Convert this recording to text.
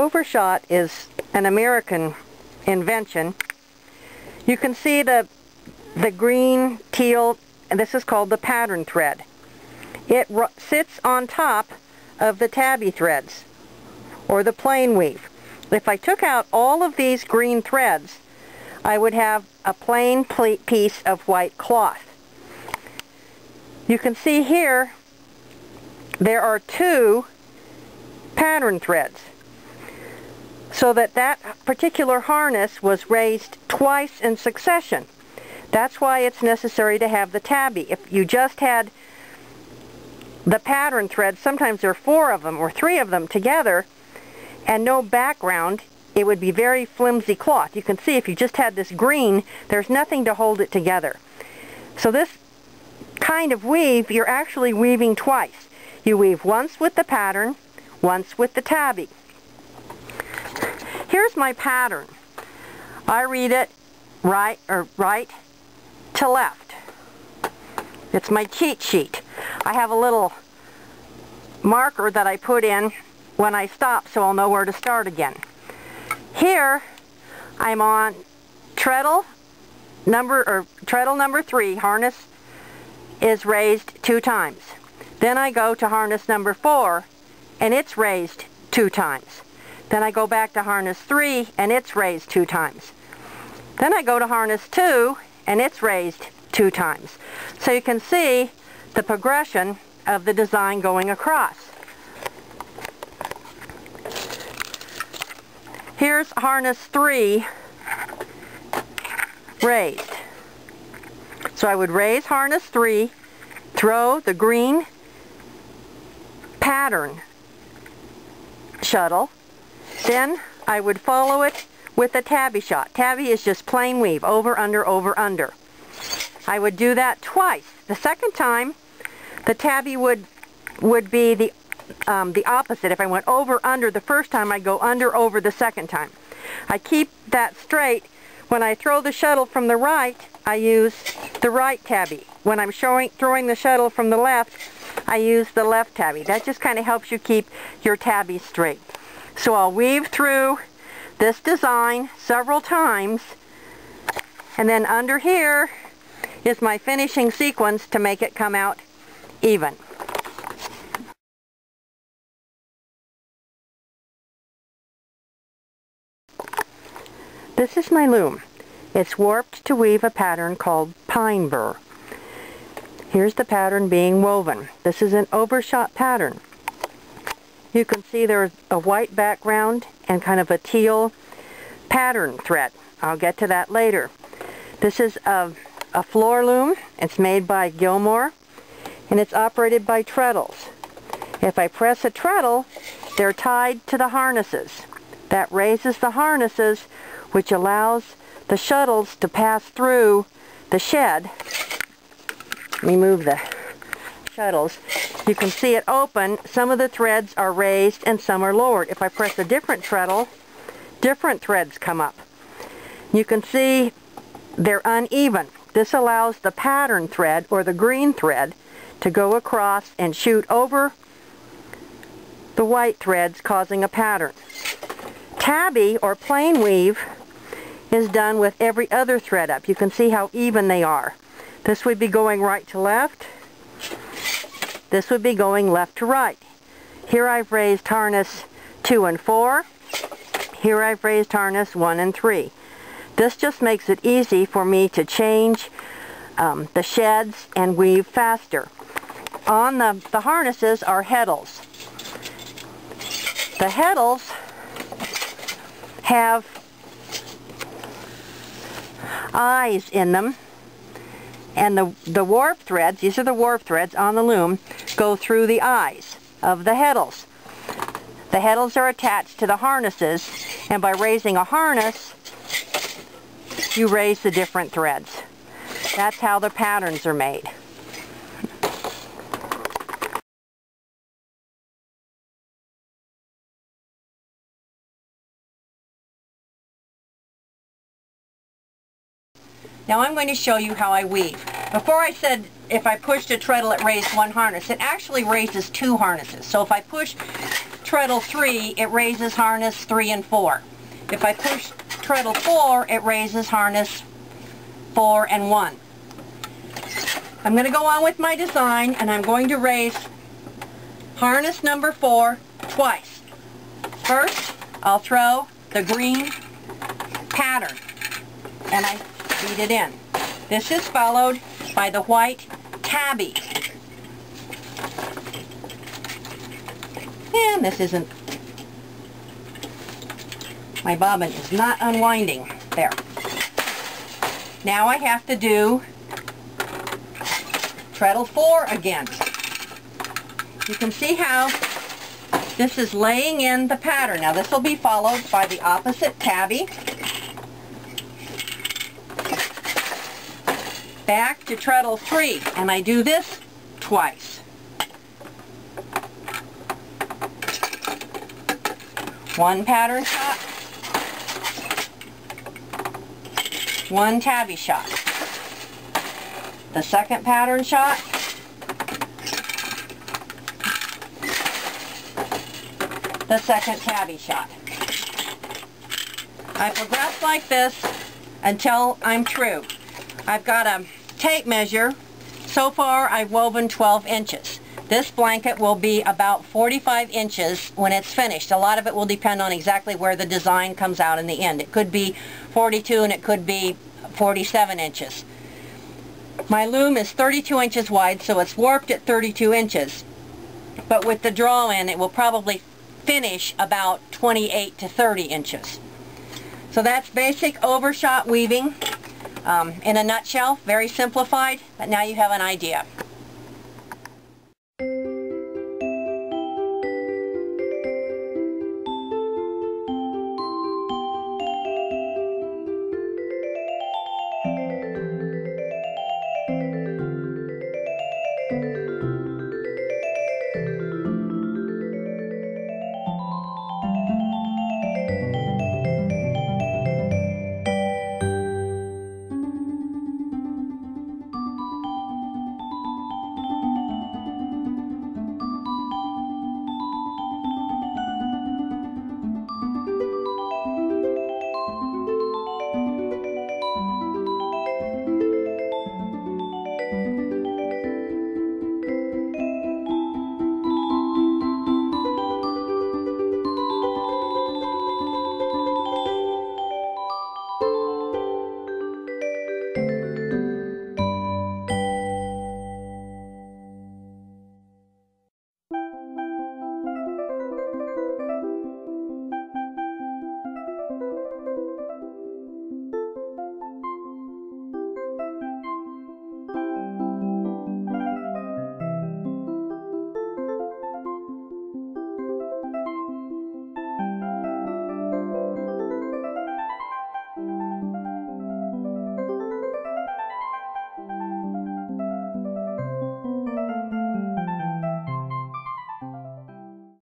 Overshot is an American invention. You can see the, the green, teal, and this is called the pattern thread. It sits on top of the tabby threads, or the plain weave. If I took out all of these green threads, I would have a plain piece of white cloth. You can see here there are two pattern threads so that that particular harness was raised twice in succession. That's why it's necessary to have the tabby. If you just had the pattern thread, sometimes there are four of them or three of them together, and no background, it would be very flimsy cloth. You can see if you just had this green, there's nothing to hold it together. So this kind of weave, you're actually weaving twice. You weave once with the pattern, once with the tabby. Here's my pattern. I read it right or right to left. It's my cheat sheet. I have a little marker that I put in when I stop so I'll know where to start again. Here I'm on treadle number or treadle number three harness is raised two times. Then I go to harness number four and it's raised two times. Then I go back to harness three and it's raised two times. Then I go to harness two and it's raised two times. So you can see the progression of the design going across. Here's harness three raised. So I would raise harness three, throw the green pattern shuttle, then I would follow it with a tabby shot. Tabby is just plain weave, over, under, over, under. I would do that twice. The second time, the tabby would would be the um, the opposite. If I went over, under the first time, I'd go under, over the second time. I keep that straight. When I throw the shuttle from the right, I use the right tabby. When I'm showing, throwing the shuttle from the left, I use the left tabby. That just kind of helps you keep your tabby straight. So I'll weave through this design several times and then under here is my finishing sequence to make it come out even. This is my loom. It's warped to weave a pattern called pine burr. Here's the pattern being woven. This is an overshot pattern. You can see there's a white background and kind of a teal pattern thread. I'll get to that later. This is a, a floor loom. It's made by Gilmore and it's operated by treadles. If I press a treadle, they're tied to the harnesses. That raises the harnesses which allows the shuttles to pass through the shed. Let me move the shuttles. You can see it open. Some of the threads are raised and some are lowered. If I press a different treadle, different threads come up. You can see they're uneven. This allows the pattern thread or the green thread to go across and shoot over the white threads causing a pattern. Tabby or plain weave is done with every other thread up. You can see how even they are. This would be going right to left, this would be going left to right. Here I've raised harness 2 and 4. Here I've raised harness 1 and 3. This just makes it easy for me to change um, the sheds and weave faster. On the, the harnesses are heddles. The heddles have eyes in them and the, the warp threads, these are the warp threads on the loom, go through the eyes of the heddles. The heddles are attached to the harnesses, and by raising a harness, you raise the different threads. That's how the patterns are made. Now I'm going to show you how I weave. Before I said if I push a treadle it raised one harness. It actually raises two harnesses. So if I push treadle 3, it raises harness 3 and 4. If I push treadle 4, it raises harness 4 and 1. I'm going to go on with my design and I'm going to raise harness number 4 twice. First, I'll throw the green pattern and I feed it in. This is followed by the white tabby. And this isn't, my bobbin is not unwinding. There. Now I have to do treadle 4 again. You can see how this is laying in the pattern. Now this will be followed by the opposite tabby. Back to treadle 3 and I do this twice. One pattern shot, one tabby shot. The second pattern shot, the second tabby shot. I progress like this until I'm true. I've got a tape measure. So far I've woven 12 inches. This blanket will be about 45 inches when it's finished. A lot of it will depend on exactly where the design comes out in the end. It could be 42 and it could be 47 inches. My loom is 32 inches wide, so it's warped at 32 inches. But with the draw in, it will probably finish about 28 to 30 inches. So that's basic overshot weaving um, in a nutshell, very simplified, but now you have an idea.